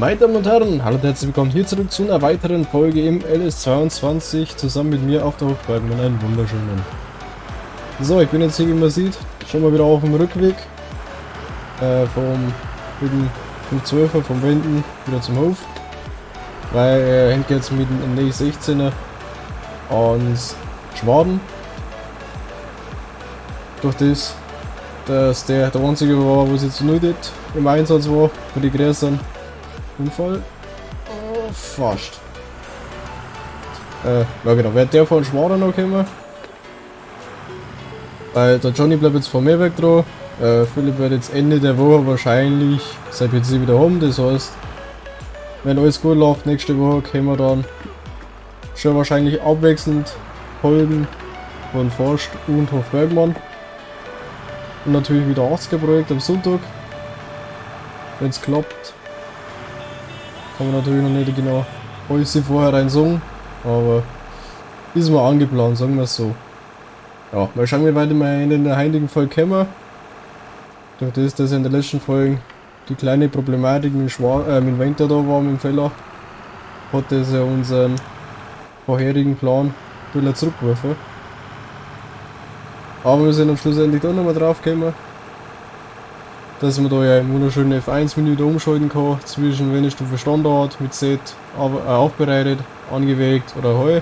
Meine Damen und Herren, hallo und herzlich willkommen hier zurück zu einer weiteren Folge im LS22 zusammen mit mir auf der Hochberg und einen wunderschönen. So, ich bin jetzt hier, wie man sieht, schon mal wieder auf dem Rückweg äh, vom, vom 12er, vom Wenden wieder zum Hof, weil er hängt jetzt mit dem ND16er ans Schwaden. Durch das, dass der der einzige war, wo es jetzt nicht im Einsatz war, für die größeren Unfall. Oh, fast. Äh, ja genau, wird der von Schwader noch kommen? Weil der Johnny bleibt jetzt von mir weg dran. Äh, Philipp wird jetzt Ende der Woche wahrscheinlich sein PC wieder haben. Das heißt, wenn alles gut läuft, nächste Woche können wir dann schon wahrscheinlich abwechselnd Folgen von Forst und Hofbergmann. Und natürlich wieder 80er Projekt am Sonntag. Wenn es klappt. Kann man natürlich noch nicht genau alles vorher rein sagen, aber ist mal angeplant, sagen wir es so. Ja, mal schauen, wie weit wir in der heutigen Folge kommen. Durch das, dass in der letzten Folge die kleine Problematik mit, Schwar äh, mit Winter da war, mit dem Feller, hat das ja unseren vorherigen Plan wieder zurückgeworfen. Aber wir sind am Schluss endlich doch nochmal drauf gekommen dass man da ja im wunderschönen F1-Menü umschalten kann zwischen wenn Stufe Standard mit Set äh, aufbereitet, angewegt oder Heu.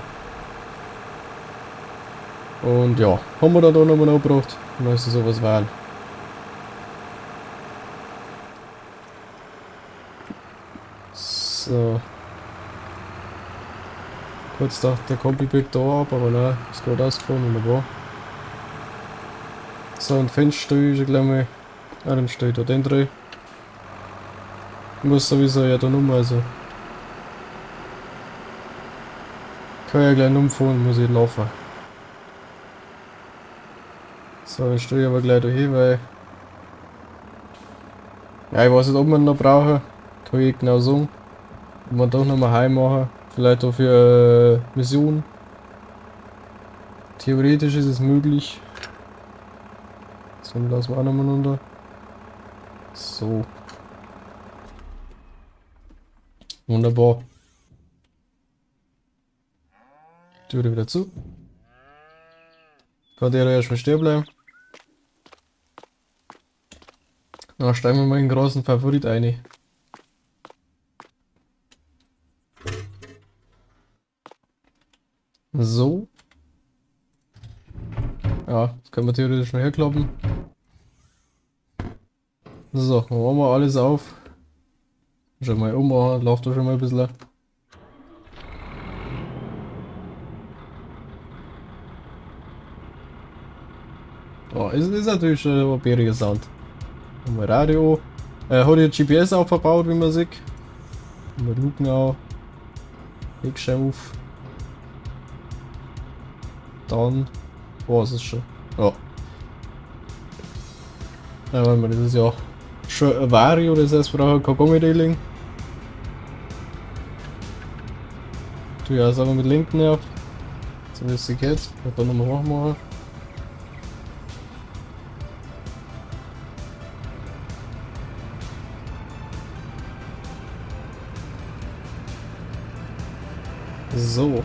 Und ja, haben wir dann da nochmal angebracht und dann ist das sowas wählen. So. Kurz dachte der biegt da ab, aber nein, ist gerade ausgefahren, wunderbar. So, ein Fenster ist gleich mal Ah, dann steht da den drin. Muss sowieso ja dann um, also. Kann ja gleich umfahren, muss ich laufen. So, dann stehe ich aber gleich da hin, weil. Ja, ich weiß nicht, ob ihn noch brauchen. Kann ich genau sagen. Ob wir doch nochmal heim machen. Vielleicht auch für äh, Mission. Theoretisch ist es möglich. So, dann lassen wir auch nochmal runter. So. Wunderbar. Türe wieder zu. Kann der erstmal stehen bleiben. Dann steigen wir mal den großen Favorit ein. So. Ja, das können wir theoretisch mal herklappen. So, machen wir alles auf. Schon mal ummachen, läuft da schon mal ein bisschen. Oh, es ist natürlich schon ein bäriger Sound. Mal Radio. Äh, hat jetzt GPS auch verbaut, wie man sieht. Mal Luken auch. Wegschau auf. Dann war es schon. Ja. Ja, warte mal, das ist ja Vario, das heißt, wir brauchen kein Gummireling. Tu ja auch mit linken nervt. So wie es sich geht. Ich kann da nochmal machen. So.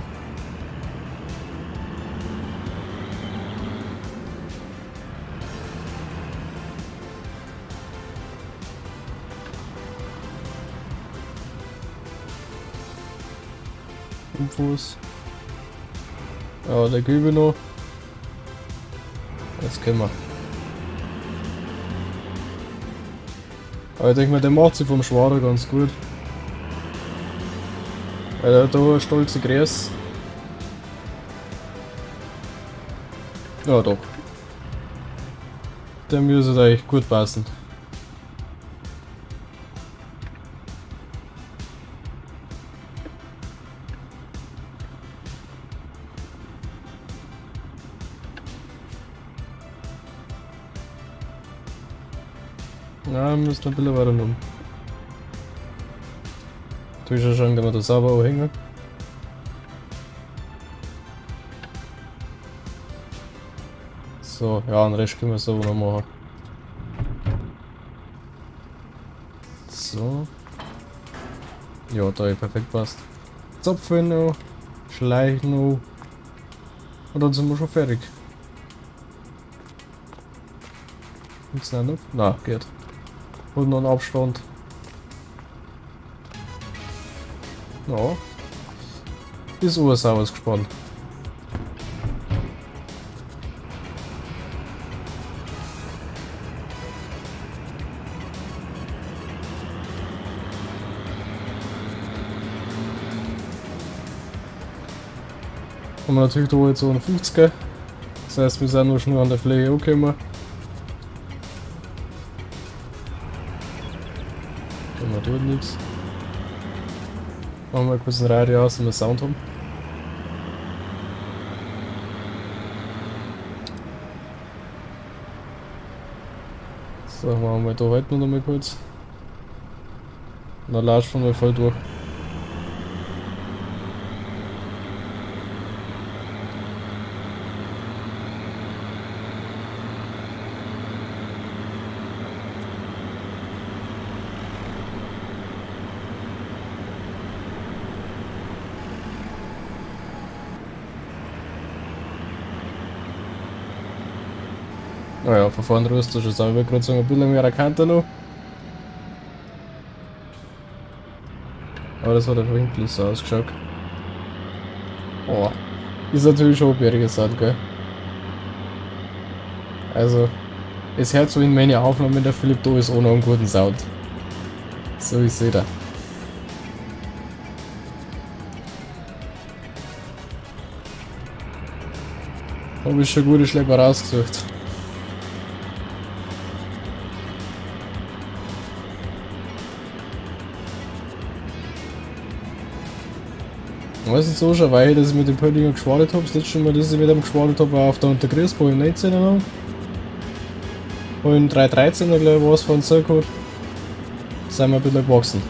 Infos. Ja, der Gübe noch. Das können wir. Aber ich denke mal, der macht sich vom Schwader ganz gut. Weil er hat da eine stolze Gräs. Ja doch. Der müsste eigentlich gut passen. Ja, müssen wir ein bisschen weiter um. Du ja schon, wir das sauber auch hängen. So, ja, den Rest können wir so noch machen. So. Ja, da ich perfekt passt. Zapfen noch, schleichen noch. Und dann sind wir schon fertig. Gibt's noch? Na, geht. Und noch einen Abstand. Ja. Ist USA was gespannt. Haben wir natürlich da jetzt so einen 50er. Das heißt, wir sind nur schon an der Fläche angekommen. Können wir dort nichts. Machen wir kurz ein Radio aus, damit wir Sound haben. So, machen wir da weiter noch mal kurz. dann latscht man mal voll durch. Naja, von das ist aber gerade so ein bisschen mehr erkannt noch. Aber das hat einfach wirklich so ausgeschaut. Oh, ist natürlich schon Bergesand, gell? Also, es hört so in meine Aufnahmen der Philipp da ist ohne einen guten Sound. So ist jeder. Habe ich schon gute Schlepper rausgesucht. Nicht so schon, weil ich mit dem Pöllinger geschwadert habe. Das letzte Mal, dass ich mit dem geschwadert habe, war auf der Untergrießbau im 19 noch. Und 313 er glaube ich war es von Circle. Sind wir ein bisschen gewachsen.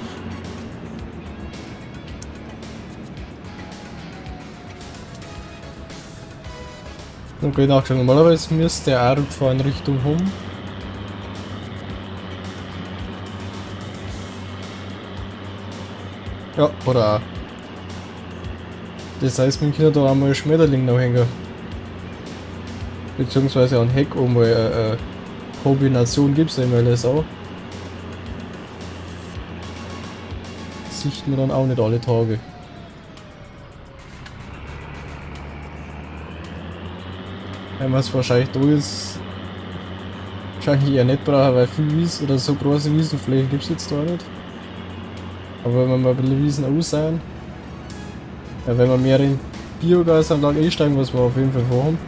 Okay, nachschauen. Normalerweise müsste der Arm fahren Richtung Home. Ja, oder auch. Das heißt, wir können da einmal Schmetterling noch hängen. Beziehungsweise ein Heck um eine, eine Kombination gibt es im LSA. Sichten wir dann auch nicht alle Tage. Wenn man es wahrscheinlich da ist, wahrscheinlich eher nicht brauchen, weil viel Wiesen oder so große Wiesenflächen gibt es jetzt da nicht. Aber wenn wir mal ein bisschen Wiesen aussehen, ja, wenn wir mehr in Biogasanlage einsteigen, was wir auf jeden Fall vorhaben.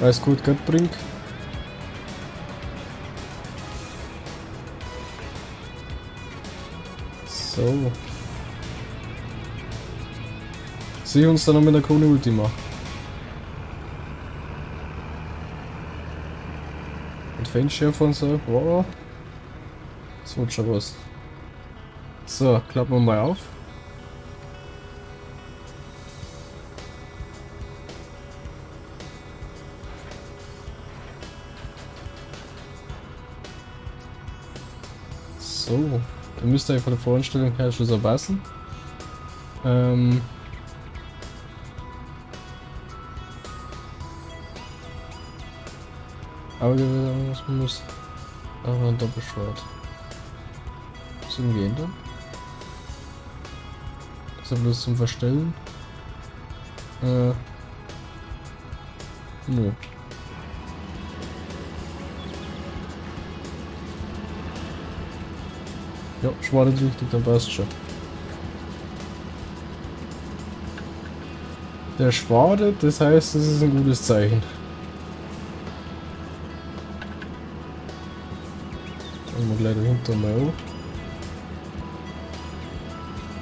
Weil es gut Geld bringt. So. Sehen uns dann noch mit der Krone Ultima. Und Fenster und so. Wow. Das wird schon was. So, klappen wir mal auf. So, dann müsste von der Voreinstellung her schon so passen. Ähm Aber was muss. Aber ein Doppelschwert. Was irgendwie ändern? Das ist bloß zum Verstellen. Äh. Nö. Ja, schwadet richtig, dann passt schon. Der schwadet, das heißt, das ist ein gutes Zeichen. Schauen wir gleich dahinter mal hoch.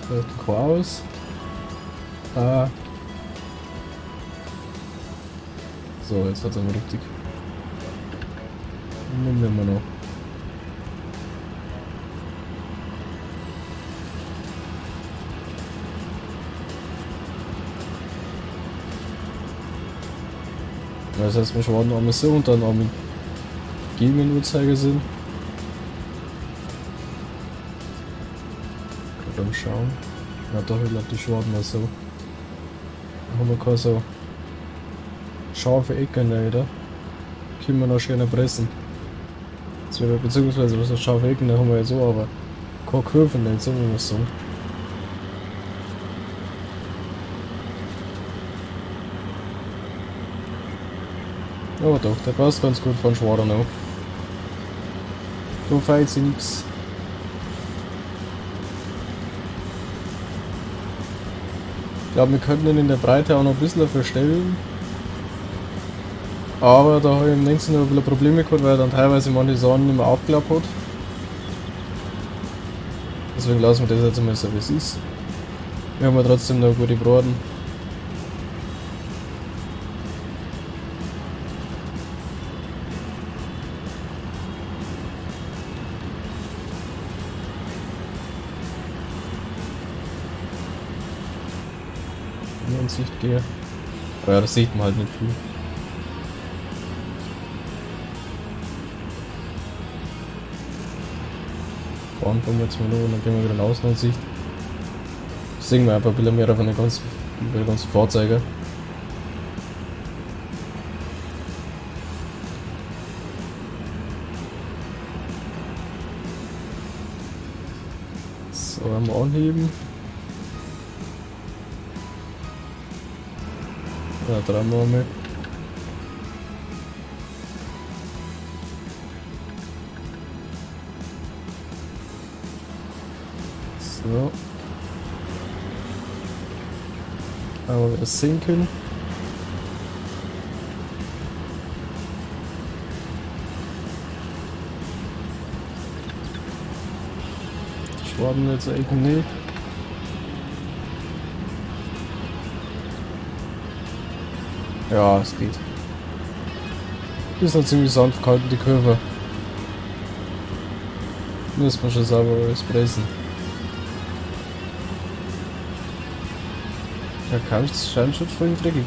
Vielleicht ein aus. Ah. So, jetzt hat er richtig. Nehmen wir noch. Das heißt, wir schauen einmal so und dann einmal gegen den Uhrzeigersinn. Dann schauen. Ja doch, ich glaube die Schwarten mal so. Dann haben wir keine so scharfe Ecken oder? Können wir noch schöner pressen. Beziehungsweise was scharfe Ecken, da haben wir ja so, aber keine Kurven, nicht sagen wir so. Ja doch, der passt ganz gut von Schwader noch. So feit sie nix. Ich glaube, wir könnten ihn in der Breite auch noch ein bisschen verstellen. Aber da habe ich im nächsten noch ein bisschen Probleme gehabt, weil er dann teilweise manche Sachen nicht mehr aufgeklappt hat. Deswegen lassen wir das jetzt einmal so wie es ist. Wir haben ja trotzdem noch gute Braten. Ansicht gehe. Aber ja, das sieht man halt nicht viel. Fahren kommen wir jetzt mal nur und dann gehen wir wieder in Außenansicht. Sehen wir einfach ein bisschen mehr von den ganzen, ganzen Fahrzeugen. So, einmal anheben. Ja, dreimal mit. So. Aber wir sinken. Schwaden jetzt eigentlich nicht. Ja, es geht. Ist noch ziemlich sanft gehalten, die Kurve. Müssen wir schon sauber alles pressen. Der Kampf scheint schon voll dreckig.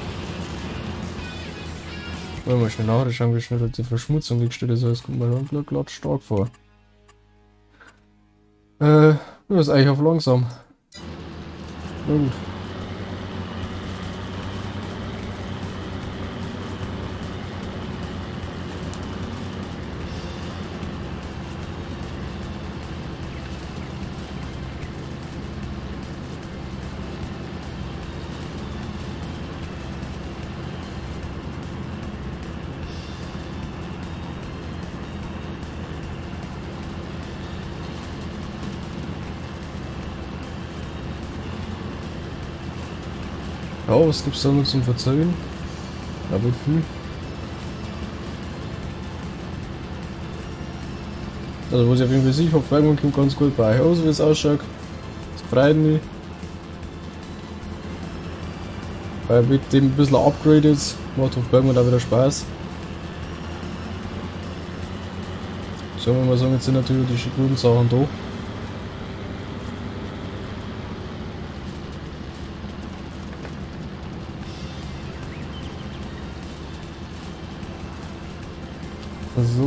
Wollen wir schnell nachschauen, wie schnell die Verschmutzung weggestellt ist. Das kommt mir dann glatt stark vor. Äh, das ist eigentlich auf langsam. Na gut. Ja, was gibt's da noch zum Verzeihen? Wird viel. Also was ich auf jeden Fall sicher hoffe, irgendwann kommt ganz gut bei euch aus, wie es ausschaut. Das freut mich. Weil mit dem ein bisschen upgradet, macht auf irgendwann auch wieder Spaß. So, wenn wir sagen, jetzt sind natürlich die guten Sachen da.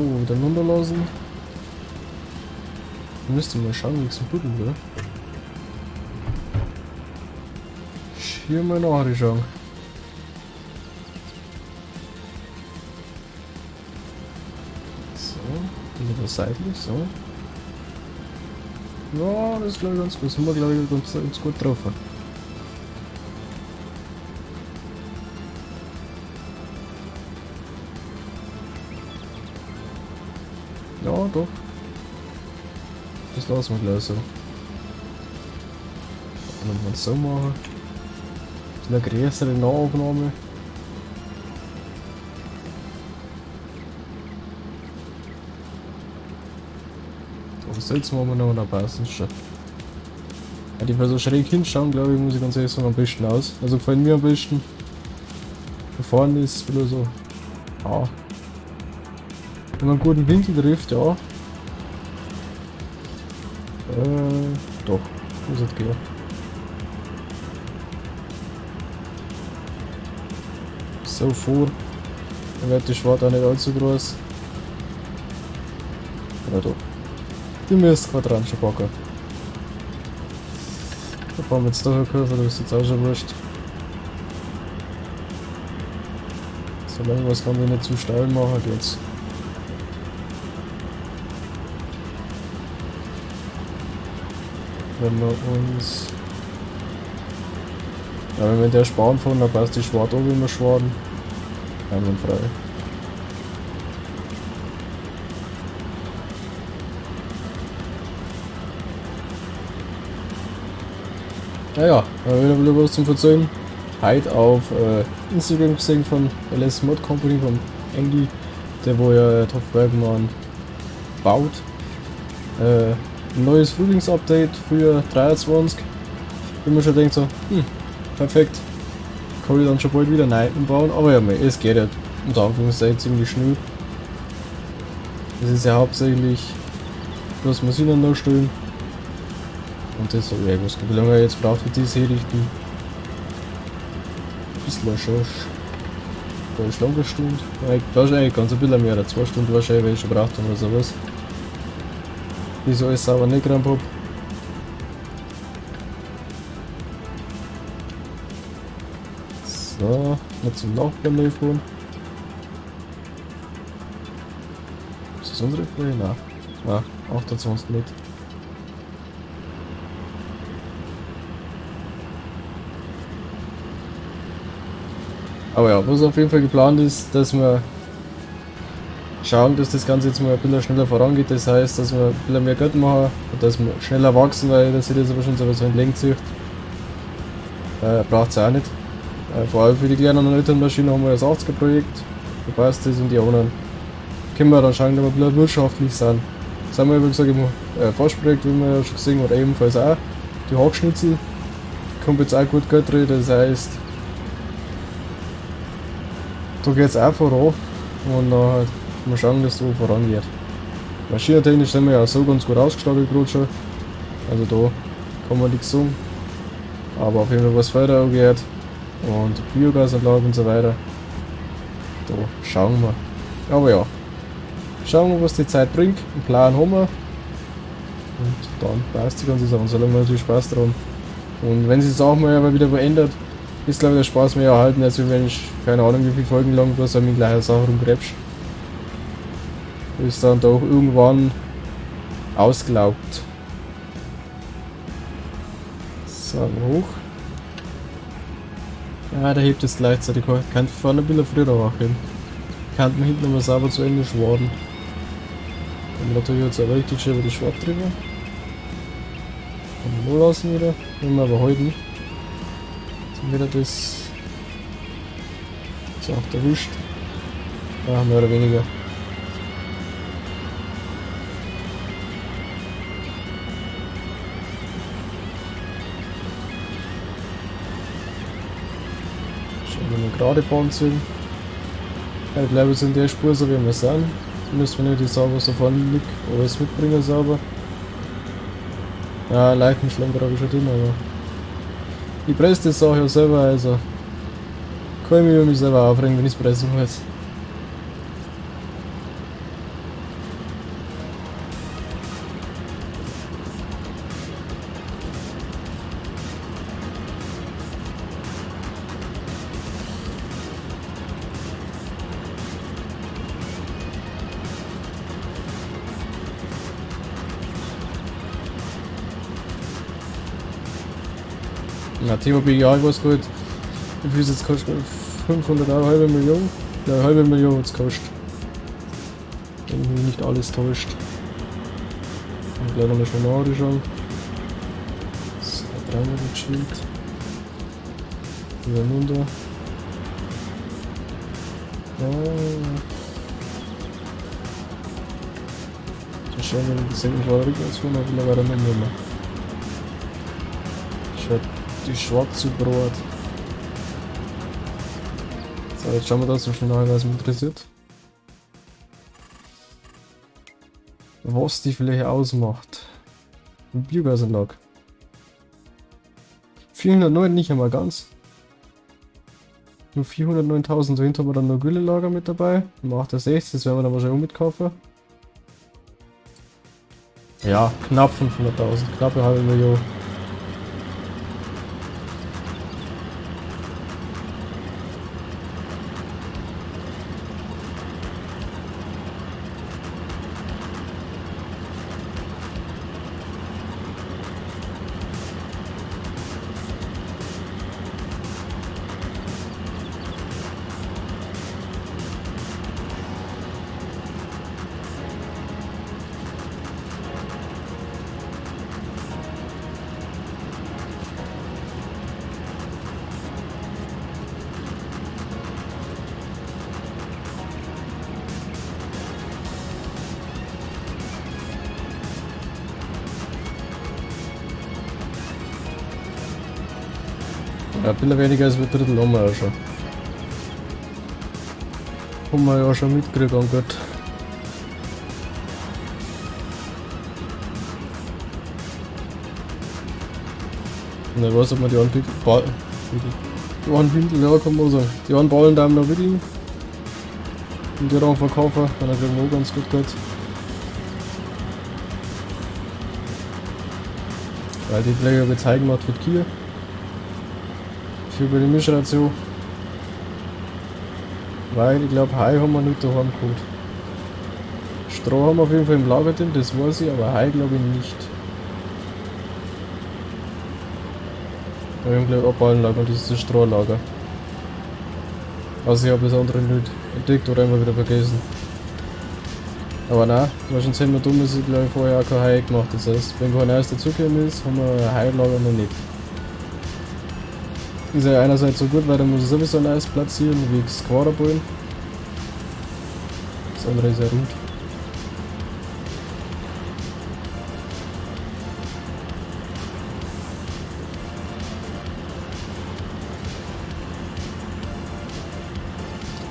So, wieder runterlassen. Müsste mal schauen, wie ich es tun will. Hier mal nachschauen. So, wieder seitlich, so. Ja, das ist glaube ich ganz gut. Sind wir glaube ich ganz, ganz gut drauf. Ja, doch. Das lassen wir gleich so. Und wenn es so machen. Das ist eine größere Nahaufnahme. Aber sonst machen wir noch eine passen schon. Ja, die so schräg hinschauen, glaube ich, muss ich ganz ehrlich sagen, am besten aus. Also gefallen mir am besten. Vorne ist es wieder so. Ah, wenn man einen guten Winkel trifft, ja. Äh, doch. Muss es gehen. So vor. Dann wird die Schwarte auch nicht allzu groß. Ja doch. Die müsste Quadrat schon packen. Da fahren wir jetzt doch eine Kurve, das ist jetzt auch schon wurscht. Solange kann ich nicht zu steil machen, geht's. Wenn wir uns... Ja, wenn wir der sparen fahren, dann passt die Schwart auch immer schwaden. Einwandfrei. Naja, wieder wieder was zum Verzeihen. Heute auf äh, Instagram gesehen von LS Mod Company, vom Andy, der wo ja Top Bergmann baut. Äh, neues Frühlingsupdate für 23. Wenn man schon denkt so, hm, perfekt. Kann ich dann schon bald wieder Nighten bauen, aber ja, es geht ja unter Anführungszeichen ziemlich schnell. Das ist ja hauptsächlich bloß noch stellen und das habe ich was wie lange jetzt braucht für diese herrichten. Ein bisschen schon. Da ist lange Stunde. Ja, wahrscheinlich ganz ein bisschen mehr, zwei Stunden wahrscheinlich, weil ich schon braucht oder sowas. Bis ich alles sauber nicht habe. So, noch zum fahren. Ist das unsere Fläche? Nein. Nein, 28 nicht. Aber ja, was auf jeden Fall geplant ist, dass wir schauen, dass das Ganze jetzt mal ein bisschen schneller vorangeht. Das heißt, dass wir ein bisschen mehr Geld machen und dass wir schneller wachsen, weil das sieht jetzt aber schon so ein Längen zieht. Äh, Braucht es auch nicht. Äh, vor allem für die kleinen und älteren Maschinen haben wir das 80er Projekt. Da passt das und die anderen können wir dann schauen, dass wir ein bisschen wirtschaftlich sind. Das haben wir wie gesagt im äh, Forschprojekt, wie wir ja schon gesehen haben, ebenfalls auch. Die Hackschnitzel kommt jetzt auch gut Geld drin, das heißt, da geht es auch voran und halt mal schauen, dass es da vorangeht. Maschinentechnisch sind wir ja so ganz gut ausgestattet gerade schon. Also da kann man nichts sagen. Aber auf jeden Fall was Förder angeht und Biogasanlage und so weiter. Da schauen wir. Aber ja. Schauen wir, was die Zeit bringt. Einen Plan haben wir. Und dann passt die ganze Sache. Solange wir natürlich Spaß dran. Und wenn sich das auch mal wieder verändert, ist glaube ich der Spaß mehr erhalten, als wenn ich keine Ahnung wie viele Folgen lang bloß an die gleiche Sache rumgräbsch. Ist dann doch irgendwann ausgelaugt. So, hoch. Ja, der hebt es gleichzeitig. Kann vorne ein bisschen früher aufheben. Kann man hinten mal sauber zu Ende schwaden. Und natürlich jetzt auch richtig schön über die Schwab drüber. Man nur lassen wieder. Wenn wir aber halten wieder das ist auch erwischt. Ja, mehr oder weniger. Schauen wir mal gerade Bahn sind. Ja, ich glaube, wir sind der Spur so wie wir sind. Müssen wir nicht die sauber so vorne liegt, alles mitbringen sauber. Ja, Leitenschlenker habe ich schon drin, aber ich presse das auch ja selber, also kann ich mich über mich selber aufregen, wenn ich es pressen muss. Thema BGA was gut. Wie viel es jetzt kostet? 500 Euro, halbe Million? Ja, halbe Million wird es kostet. Wenn mich nicht alles täuscht. Und gleich nochmal schon mal anschauen. So, 300 geschwind. Wieder runter. Ja. Das schauen wir, ich das war rückwärts fahren, aber weiter nicht mehr. Schaut die schwarze Brot. So, jetzt schauen wir das so schnell an, was mich interessiert. Was die Fläche ausmacht. Biogasanlage. 409 nicht einmal ganz. Nur 409.000, dahinter haben wir dann noch Güllelager mit dabei. Macht er 60, das werden wir dann wahrscheinlich auch mitkaufen. Ja, knapp 500.000, knappe halbe Million. Ja, ein bisschen weniger als ein Drittel haben wir ja schon. Haben wir ja schon mitgekriegt, oh Gott. Ne, was ob man die Ball. Die einen Windel, ja, kann man sagen. Die einen Ballen da noch wickeln. Und die dann verkaufen, dann kriegen wir auch ganz gut Geld. Weil die Pflege bezeigen macht für die Für die Mischration. Weil ich glaube, Hai haben wir nicht daheim geholt. Stroh haben wir auf jeden Fall im Lager drin, das weiß ich, aber Hai glaube ich nicht. Wir haben gleich Abballenlager und das ist das Strohlager. Also ich habe das andere nicht entdeckt oder immer wieder vergessen. Aber nein, was schon zehnmal dumm ist, ich glaube ich vorher auch kein Hai gemacht. Das heißt, wenn kein Neues dazugekommen ist, haben wir ein Hailager noch nicht. Ist ja einerseits so gut, weil da muss ich sowieso Eis platzieren, wie das Quaderballen. Das andere ist ja rund.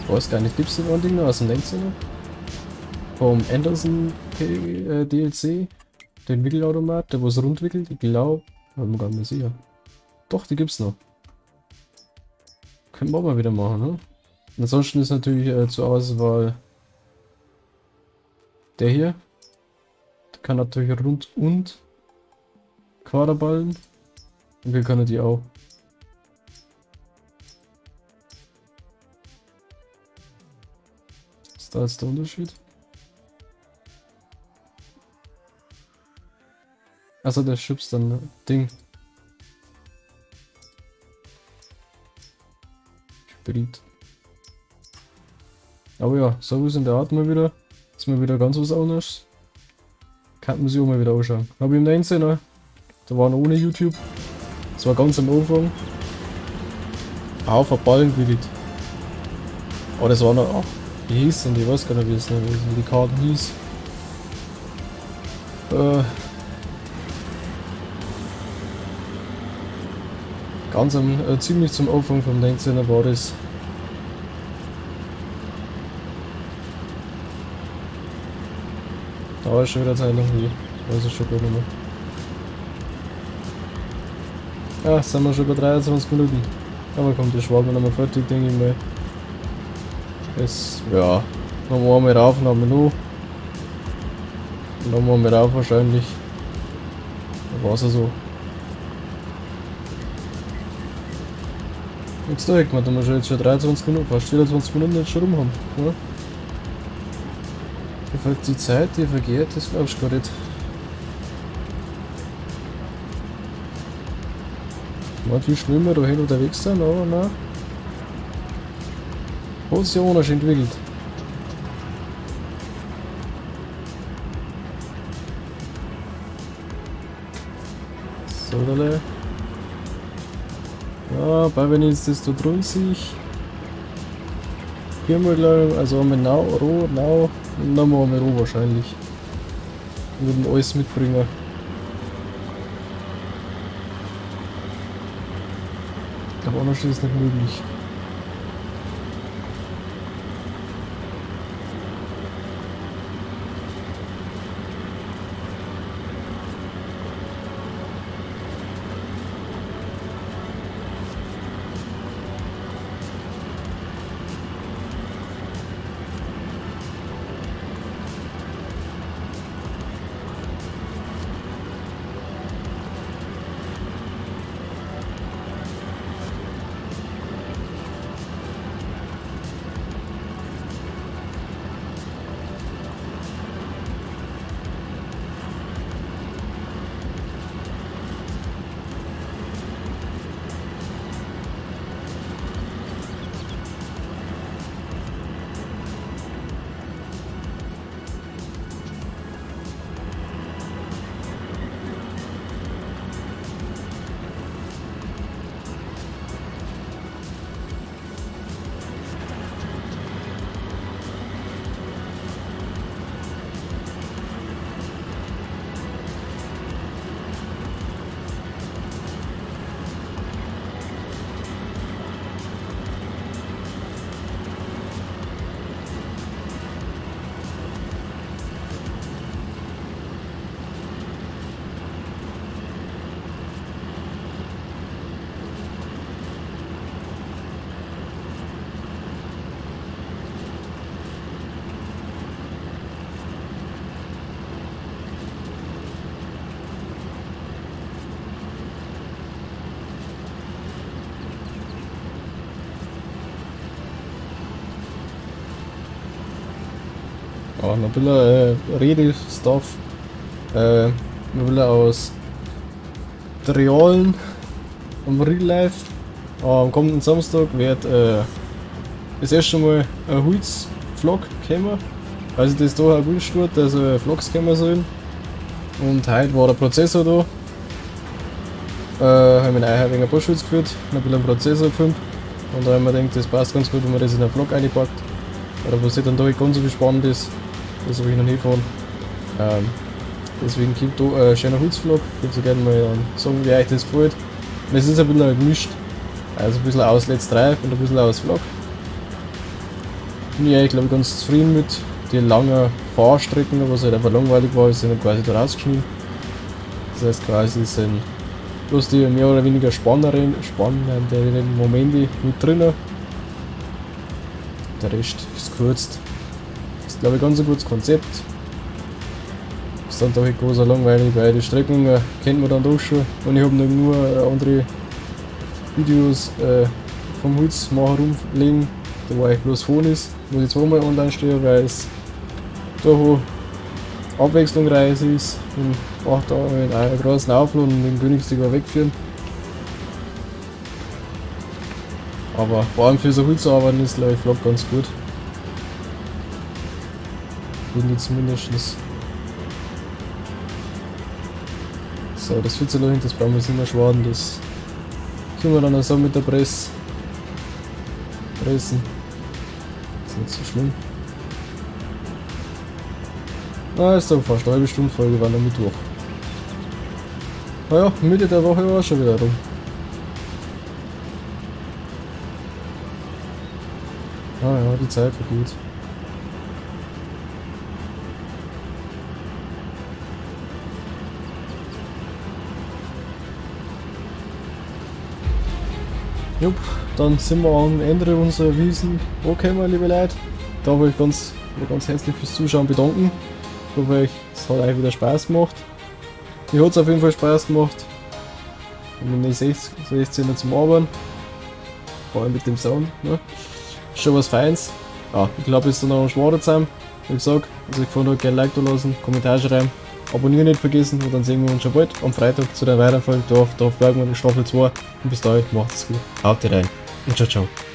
Ich weiß gar nicht, gibt es noch ein Ding aus dem Denkzimmer? Vom Anderson äh, DLC? Den Wickelautomat, der was rund wickelt? Ich glaube, bin mir gar nicht sicher. Doch, die gibt's noch. Können wir auch mal wieder machen, ne? Ansonsten ist natürlich äh, zur Auswahl der hier. Der kann natürlich rund und Quaderballen. Und wir können die auch. ist da jetzt der Unterschied? Also der schubst dann ne? Ding. Hybrid. Aber ja, so ist in der Art mal wieder. Ist mal wieder ganz was anderes. Kann man sich auch mal wieder anschauen. Habe ich im 19er. Da waren ohne YouTube. Das war ganz am Anfang. Haufen Ballen gewickelt. Aber das war noch. Ach, wie hieß denn? Ich weiß gar nicht, wie es wie die Karten hieß. Äh. Ganz am, äh, ziemlich zum Anfang vom 19er war das. Da war schon wieder Zeit noch nie. Weiß ich schon gar nicht mehr. Ja, sind wir schon bei 23 Minuten. Aber kommt der Schwab nochmal fertig, denke ich mal. Es, ja, noch mal mit Aufnahme noch. Noch mal mit auf wahrscheinlich. Da war's ja so. Jetzt direkt, man, da wir schon jetzt schon 23 Minuten, fast 24 Minuten jetzt schon rum haben. Ja? Die Zeit, die vergeht, das glaubst du gar nicht. Man, wie schnell wir da hin unterwegs sind, aber nein. Position ist entwickelt. So, dale. Bei wenn jetzt das da drunter sich. Hier mal also haben wir Nau, Roh, Nau und dann haben wir Roh wahrscheinlich. Wir würden alles mitbringen. Glaube, anders ist es nicht möglich. Ein bisschen äh, Rede-Stuff. Äh, ein aus der realen am Real Life. Am kommenden Samstag wird äh, das erste Mal ein Holz-Vlog kommen. Also das da auch gewünscht wird, dass äh, Vlogs kommen sollen. Und heute war der Prozessor da. Äh, haben wir ein wenig Buschholz geführt, ein bisschen einen Prozessor gefilmt. Und da haben wir gedacht, das passt ganz gut, wenn man das in einen Vlog einpackt. Oder was dann da ganz so viel spannend ist, das habe ich noch nie gefahren. Ähm, deswegen gibt da ein schöner Holzvlog. Ich würde gerne mal sagen, wie euch das gefällt. Es ist ein bisschen gemischt. Also ein bisschen aus Let's Drive und ein bisschen aus Vlog. Bin ich eigentlich glaube ganz zufrieden mit den langen Fahrstrecken, was halt einfach langweilig war, sind quasi da rausgeschnitten. Das heißt quasi sind bloß die mehr oder weniger spannenden, spannenden Momente mit drinnen. Der Rest ist kurz. Ist glaube ich ganz ein gutes Konzept. Ist dann doch großer langweilig, weil die Strecken äh, kennt man dann doch schon. Und ich habe nur äh, andere Videos äh, vom Holzmacher rumlegen, da wo ich bloß Phone ist. Muss ich zweimal online stellen, weil es da wo abwechslungsreich ist und auch da in einen großen Aufladen und den günstiger wegführen. Aber vor allem für so Holz zu arbeiten ist glaube ich Vlog ganz gut. Ich zumindest. So, das wird so noch das brauchen wir jetzt nicht mehr schwaden, das können wir dann auch so mit der Presse pressen. Das ist nicht so schlimm. Ah, ist doch fast eine halbe Stunde Folge, war noch Mittwoch. Naja, Mitte der Woche war schon wieder rum. Ah ja, die Zeit vergeht. Jupp, dann sind wir am Ende unserer Wiesen angekommen, liebe Leute. Da will ich ganz, ganz herzlich fürs Zuschauen bedanken. Ich hoffe, es hat euch wieder Spaß gemacht. Mir hat es auf jeden Fall Spaß gemacht. Und wenn ihr 16 zum Arbeiten. Vor allem mit dem Sound. Ne? Schon was Feins. Ja, ich glaube, es ist noch ein Schwader zusammen. Wie gesagt, also ich gefallen hat, gerne Like da lassen, Kommentar schreiben. Abonnieren nicht vergessen und dann sehen wir uns schon bald am Freitag zu der weiteren Folge. Folgen wir die Staffel 2. Und bis dahin, macht's gut. Haut rein und ciao, ciao.